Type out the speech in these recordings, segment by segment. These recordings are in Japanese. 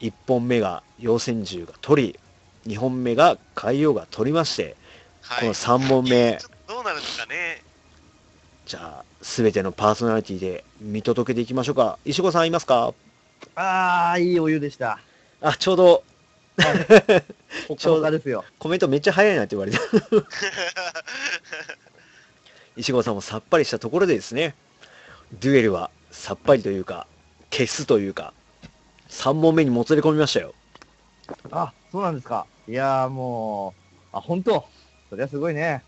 1本目が陽線銃が取り、2本目が海洋が取りまして、はい。この3本目どうなるんですかね。じゃあ、すべてのパーソナリティで見届けていきましょうか。石子さんいますか？ああ、いいお湯でした。あ、ちょうどほかほかですよ。コメントめっちゃ早いなって言われた。石郷さんもさっぱりしたところでですね、デュエルはさっぱりというか、消すというか、3本目にもつれ込みましたよ。あ、そうなんですか。いやーもう、あ、本当そりゃすごいね。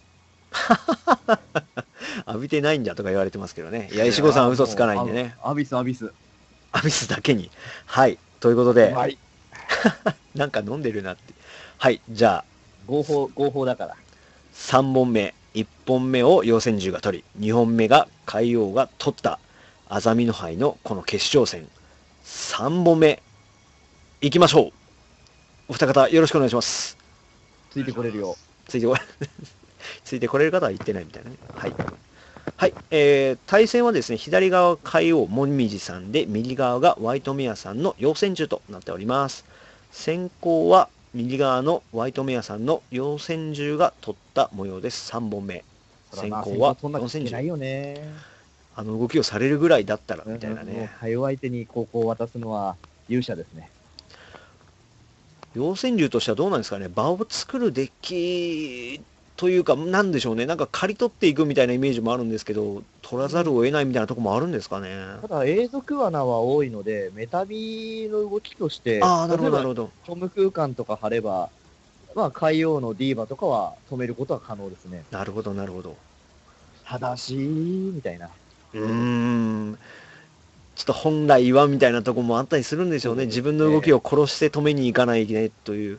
浴びてないんじゃとか言われてますけどね。いや、石郷さん嘘つかないんでね。あ。アビス、アビス。アビスだけに。はい。ということで、はい。なんか飲んでるなって。はい。じゃあ、合法、合法だから。3本目、1本目を陽線銃が取り、2本目が海王が取った、アザミの杯のこの決勝戦、3本目、行きましょう。お二方、よろしくお願いします。ついてこれるよ。ついてこれ、ついてこれる方は言ってないみたいなね。はい。はい。えー、対戦はですね、左側海王もみじさんで、右側がワイトメアさんの陽線銃となっております。先行は右側のワイトメアさんの陽線銃が取った模様です。3本目。先行はそんな陽線銃。いけないよね。あの動きをされるぐらいだったら、みたいなね。対応相手に高校を渡すのは勇者ですね。陽線銃としてはどうなんですかね。場を作るデッキというか、なんでしょうね。なんか刈り取っていくみたいなイメージもあるんですけど、取らざるを得ないみたいなとこもあるんですかね。ただ、永続罠は多いので、メタビの動きとして、ああ、なるほど、なるほど。虚無空間とか張れば、まあ、海王のディーバとかは止めることは可能ですね。なるほど、なるほど。ただし、みたいな。うーん。ちょっと本来はみたいなとこもあったりするんでしょうね。自分の動きを殺して止めに行かないといけないという、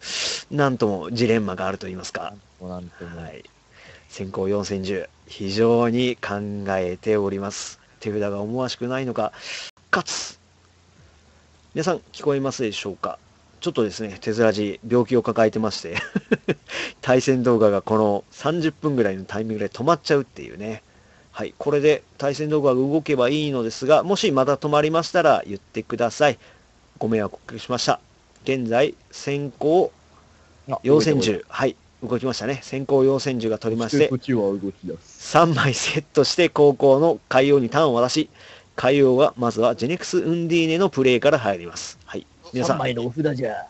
なんともジレンマがあると言いますか。なんとも。はい。先行4戦10、非常に考えております。手札が思わしくないのか、勝つ皆さん、聞こえますでしょうか？ちょっとですね、手面じ、病気を抱えてまして、対戦動画がこの30分ぐらいのタイミングで止まっちゃうっていうね。はい、これで対戦動画が動けばいいのですが、もしまた止まりましたら言ってください。ご迷惑をおかけしました。現在、先行あ陽線銃、はい、動きましたね。先行陽線銃が取りまして、こっちは動き出す。3枚セットして高校の海洋にターンを渡し、海洋はまずはジェネクス・ウンディーネのプレイから入ります。はい。皆さ3ん、枚のお札じゃ。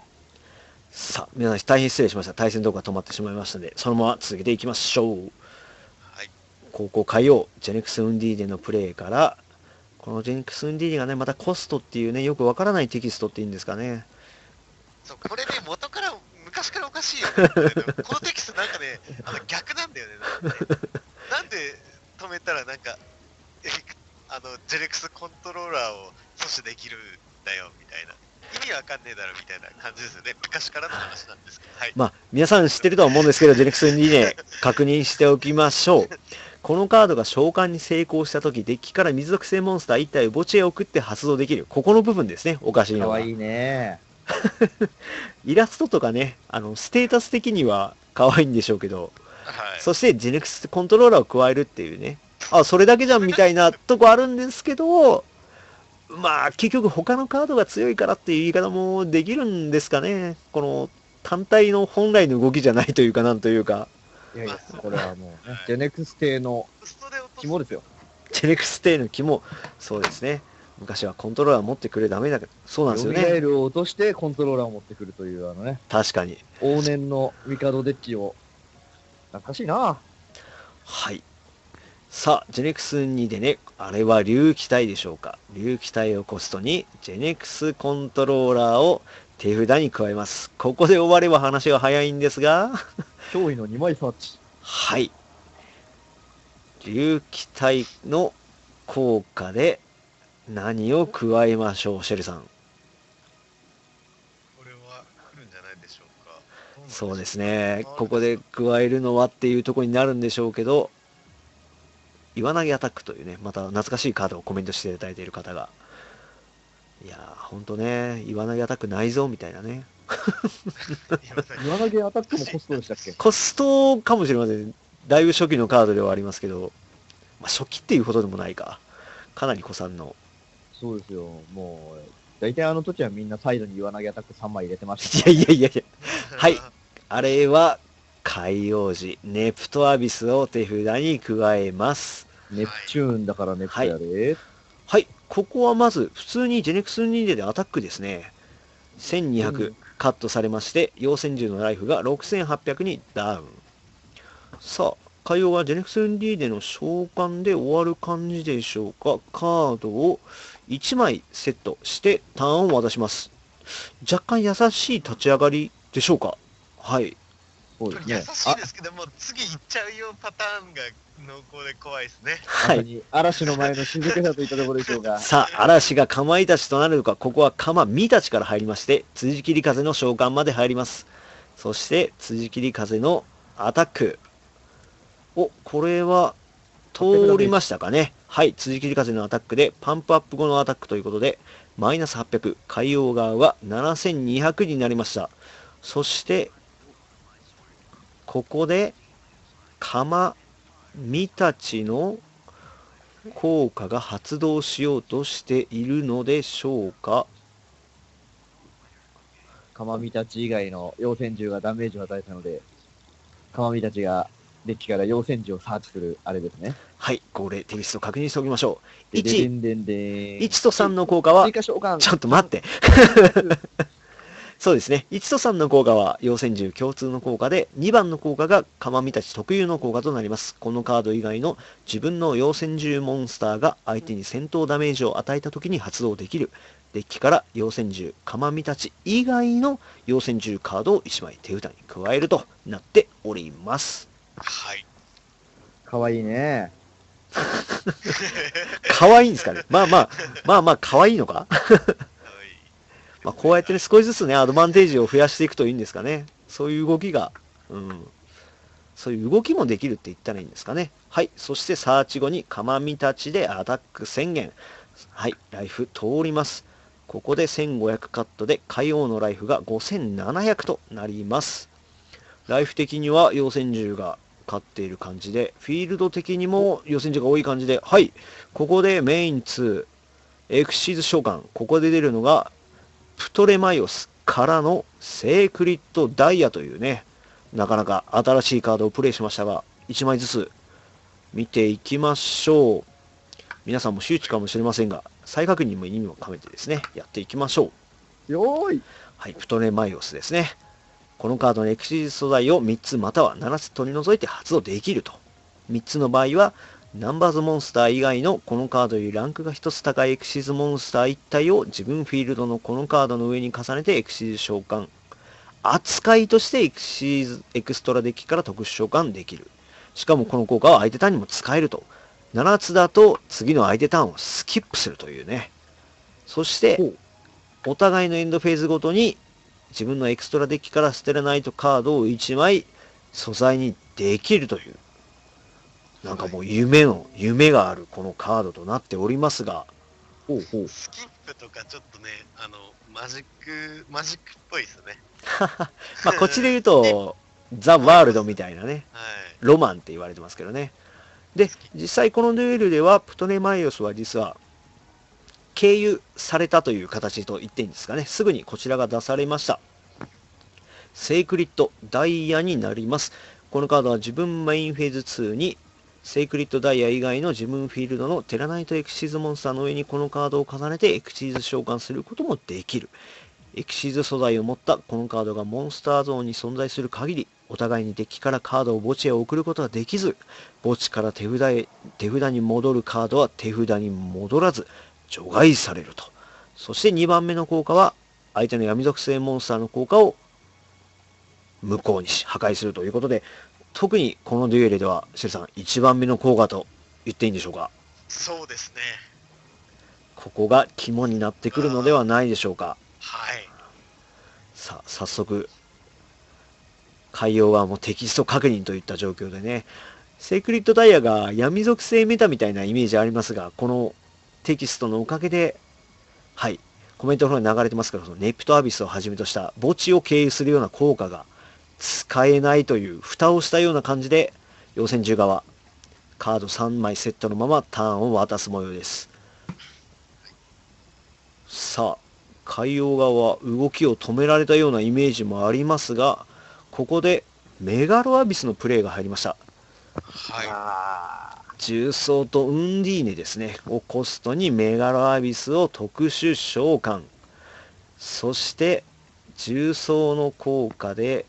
さあ、皆さん大変失礼しました。対戦動画止まってしまいましたので、そのまま続けていきましょう。はい。高校海洋、ジェネクス・ウンディーネのプレイから、このジェネクス・ウンディーネがね、またコストっていうね、よくわからないテキストっていうんですかね。そう、これね、元から、昔からおかしいよね。このテキストなんかね、あの逆なんだよね。なんで止めたらなんか、え あの、ジェレクスコントローラーを阻止できるんだよ、みたいな。意味わかんねえだろ、みたいな感じですよね。昔からの話なんですけど。はい。まあ、皆さん知ってるとは思うんですけど、ジェネクス・ウンディーネ、確認しておきましょう。このカードが召喚に成功したとき、デッキから水属性モンスター1体を墓地へ送って発動できる。ここの部分ですね、おかしいのは。かわいいね。イラストとかね、あの、ステータス的には可愛いんでしょうけど、はい。そしてジェネクスコントローラーを加えるっていうね、あ、それだけじゃんみたいなとこあるんですけど、まあ、結局他のカードが強いからっていう言い方もできるんですかね。この単体の本来の動きじゃないというか、なんというか、いやいや、これはもう、ね、ジェネクス帝の肝ですよ。ジェネクステイの木も、そうですね。昔はコントローラー持ってくれダメだけど、そうなんですよね。黄泉ガエルを落としてコントローラーを持ってくるという、あのね、確かに。往年のミカドデッキを、懐かしいな。はい。さあ、ジェネクス2でね、あれは竜気体でしょうか。竜気体をコストに、ジェネクスコントローラーを手札に加えます。ここで終われば話が早いんですが、驚異の2枚サーチ。はい。竜気体の効果で何を加えましょう、シェルさん。これは来るんじゃないでしょうか。そうですね。ここで加えるのはっていうところになるんでしょうけど、岩投げアタックというね、また懐かしいカードをコメントしていただいている方が、いやー、ほんとね、岩投げアタックないぞ、みたいなね。岩投げアタックもコストでしたっけ？コストかもしれません。だいぶ初期のカードではありますけど、まあ、初期っていうほどでもないか。かなり古参の。そうですよ。もう、大体あの時はみんなサイドに岩投げアタック3枚入れてました いやいやいやいや、はいあれは海王子、ネプトアビスを手札に加えます。ネプチューンだからネプトやれ。はい、ここはまず普通にジェネクスニーデでアタックですね。1200、うんカットされまして、陽線銃のライフが6800にダウン。さあ、海王はジェネクスンリーデの召喚で終わる感じでしょうか。カードを1枚セットしてターンを渡します。若干優しい立ち上がりでしょうか。はい。優そうですね。しいですけども、次行っちゃうよパターンが濃厚で怖いですね。はい。嵐の前の静けさといったところでしょうか。さあ、嵐がかまいたちとなるのか、ここはかまみたちから入りまして、辻切り風の召喚まで入ります。そして、辻切り風のアタック。お、これは、通りましたかね。はい、辻切り風のアタックで、パンプアップ後のアタックということで、マイナス800、海洋側は7200になりました。そして、ここで、かまみたちの効果が発動しようとしているのでしょうか？カマミたち以外の妖戦銃がダメージを与えたので、カマミたちがデッキから妖戦銃をサーチするあれですね。はい、これテキスト確認しておきましょう。ででで1、んでんでん1と3の効果は？ちょっと待って。そうですね。1と3の効果は陽線銃共通の効果で、2番の効果がカマミたち特有の効果となります。このカード以外の自分の陽線銃モンスターが相手に戦闘ダメージを与えた時に発動できる。デッキから陽線銃カマミたち以外の陽線銃カードを1枚手札に加えるとなっております。はい。かわいいね。可愛いんですかね。まあまあ、まあまあ可愛いのか？まあ、こうやってね、少しずつね、アドバンテージを増やしていくといいんですかね。そういう動きが、うん。そういう動きもできるって言ったらいいんですかね。はい。そして、サーチ後に、カマミたちでアタック宣言。はい。ライフ通ります。ここで1500カットで、海王のライフが5700となります。ライフ的には、陽線銃が勝っている感じで、フィールド的にも陽線銃が多い感じで、はい。ここでメイン2、エクシーズ召喚。ここで出るのが、プトレマイオスからのセークリッドダイヤというね、なかなか新しいカードをプレイしましたが、1枚ずつ見ていきましょう。皆さんも周知かもしれませんが、再確認も意味も兼ねてですね、やっていきましょう。よーい。はい、プトレマイオスですね。このカードのエクシーズ素材を3つまたは7つ取り除いて発動できると。3つの場合は、ナンバーズモンスター以外のこのカードよりランクが1つ高いエクシーズモンスター1体を自分フィールドのこのカードの上に重ねてエクシーズ召喚。扱いとしてエクシーズエクストラデッキから特殊召喚できる。しかもこの効果は相手ターンにも使えると。7つだと次の相手ターンをスキップするというね。そしてお互いのエンドフェーズごとに自分のエクストラデッキから捨てれないとカードを1枚素材にできるという、なんかもう夢の、夢があるこのカードとなっておりますが、ほうほう。スキップとかちょっとね、あの、マジック、マジックっぽいですね。まあこっちで言うと、ザ・ワールドみたいなね、はい。ロマンって言われてますけどね。で、実際このデュエルでは、プトレマイオスは実は、経由されたという形と言っていいんですかね。すぐにこちらが出されました。セイクリッドダイヤになります。このカードは自分メインフェーズ2に、セイクリッドダイヤ以外の自分フィールドのテラナイトエクシーズモンスターの上にこのカードを重ねてエクシーズ召喚することもできる。エクシーズ素材を持ったこのカードがモンスターゾーンに存在する限り、お互いにデッキからカードを墓地へ送ることができず、墓地から手札へ、手札に戻るカードは手札に戻らず、除外されると。そして2番目の効果は、相手の闇属性モンスターの効果を無効にし、破壊するということで、特にこのデュエルでは、シェルさん、1番目の効果と言っていいんでしょうか？そうですね。ここが肝になってくるのではないでしょうか？はい。さあ、早速、海洋はもうテキスト確認といった状況でね、セークリッドダイヤが闇属性メタみたいなイメージありますが、このテキストのおかげで、はい、コメントの方に流れてますけど、そのネプトアビスをはじめとした墓地を経由するような効果が使えないという、蓋をしたような感じで、陽線銃側、カード3枚セットのままターンを渡す模様です。さあ、海洋側は動きを止められたようなイメージもありますが、ここでメガロアビスのプレーが入りました。はい。あ重装とウンディーネですね。をコストにメガロアビスを特殊召喚。そして、重装の効果で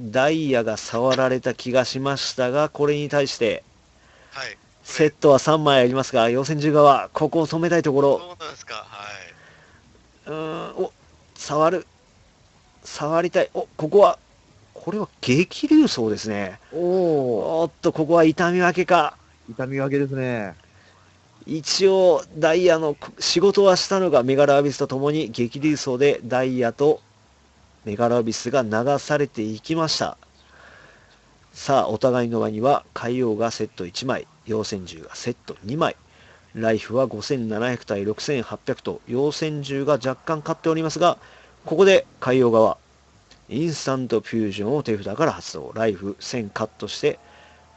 ダイヤが触られた気がしましたが、これに対して、はい。セットは3枚ありますが、陽線銃側、ここを止めたいところ、そうなんですか。はい。うーん、お、触る。触りたい。お、ここは、これは激流走ですね。ーおおっと、ここは痛み分けか。ー、痛み分けですね。一応、ダイヤの仕事はしたのがメガラアビスとともに激流走でダイヤとメガラビスが流されていきました。さあ、お互いの輪には、海王がセット1枚、洋戦銃がセット2枚、ライフは5700対6800と、洋戦銃が若干勝っておりますが、ここで海洋側、インスタントフュージョンを手札から発動。ライフ1000カットして、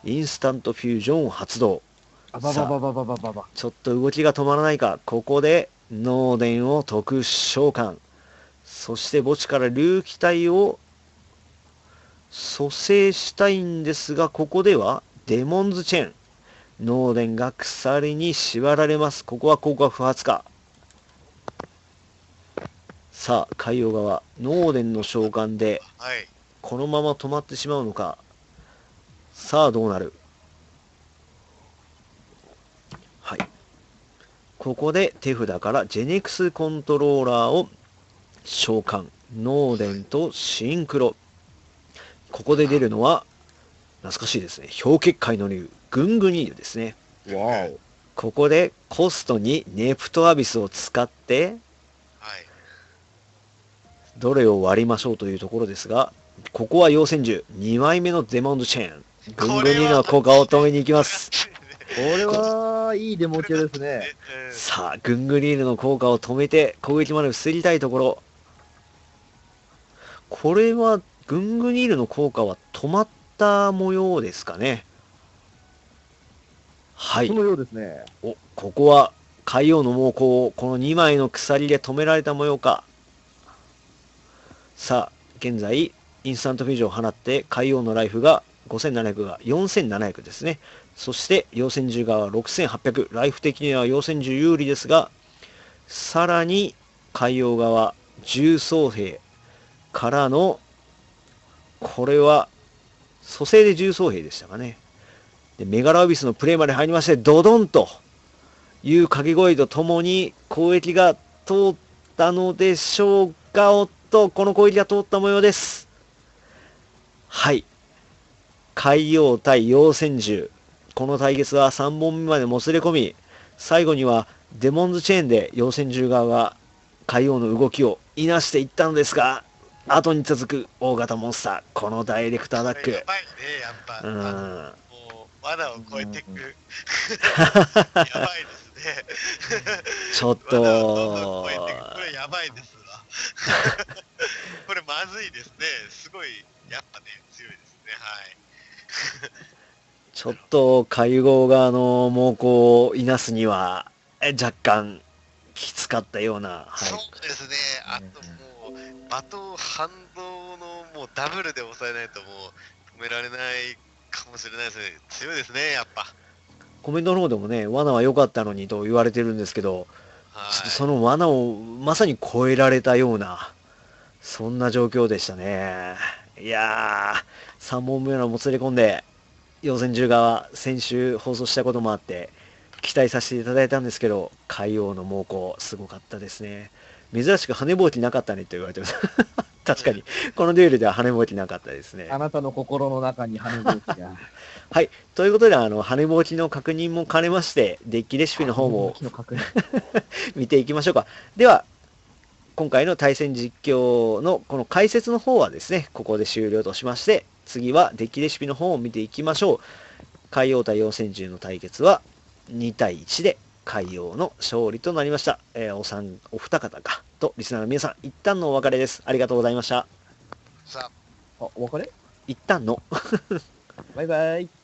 インスタントフュージョンを発動。ちょっと動きが止まらないか、ここで、ノーデンを特殊召喚。そして墓地から竜気体を蘇生したいんですが、ここではデモンズチェーン。ノーデンが鎖に縛られます。ここは効果不発か。さあ、海洋側、ノーデンの召喚ではい。このまま止まってしまうのか。さあ、どうなる？はい。ここで手札からジェネクスコントローラーを召喚。ノーデンとシンクロ。ここで出るのは、懐かしいですね。氷結界の竜、グングニールですね。わお。ここでコストにネプトアビスを使って、はい。どれを割りましょうというところですが、ここは陽線銃、2枚目のデモンズチェーン。グングニールの効果を止めに行きます。これはいいデモチェですね。うんさあ、グングリールの効果を止めて攻撃まで防ぎたいところ。これは、グングニールの効果は止まった模様ですかね。はいそ。のようですね。お、ここは海洋の猛攻をこの2枚の鎖で止められた模様か。さあ、現在、インスタントフュージョンを放って海洋のライフが5700が4700ですね。そして、陽線銃側は6800。ライフ的には陽線銃有利ですが、さらに海洋側、重装兵からの、これは、蘇生で重装兵でしたかね。で、メガラアビスのプレーまで入りまして、ドドンという掛け声とともに攻撃が通ったのでしょうか。おっと、この攻撃が通った模様です。はい。海洋対陽線銃。この対決は3本目までもつれ込み、最後にはデモンズチェーンで陽線銃側が海洋の動きをいなしていったのですが、後に続く大型モンスター、このダイレクトアタック。やばいね、やっぱ。うん。もう、罠を越えていく。やばいですね。ちょっ罠をどんどん。これやばいですわ。これまずいですね。すごい、やっぱね、強いですね。はい。ちょっと会合があの猛攻をいなすにはえ若干きつかったような、はいそ、うですね。あともう、的を反動のもうダブルで抑えないともう止められないかもしれないですね。強いですね、やっぱ。コメントの方でもね、罠は良かったのにと言われてるんですけど、ちょっとはい。その罠をまさに超えられたような、そんな状況でしたね。いやー、3本目のもつれ込んで、予選中側、先週放送したこともあって、期待させていただいたんですけど、海王の猛攻、すごかったですね。珍しく羽ぼうきなかったねと言われてます。確かに、このデュエルでは羽ぼうきなかったですねあ。なたの心の中に羽根きが。はい。ということで、あの、羽ぼうきの確認も兼ねまして、デッキレシピの方も 見ていきましょうか。では、今回の対戦実況のこの解説の方はですね、ここで終了としまして、次はデッキレシピの方を見ていきましょう。海洋対陽戦銃の対決は2対1で海洋の勝利となりました。えーお三、お二方か、とリスナーの皆さん、一旦のお別れです。ありがとうございました。さああ、お別れ？一旦の バイバイ。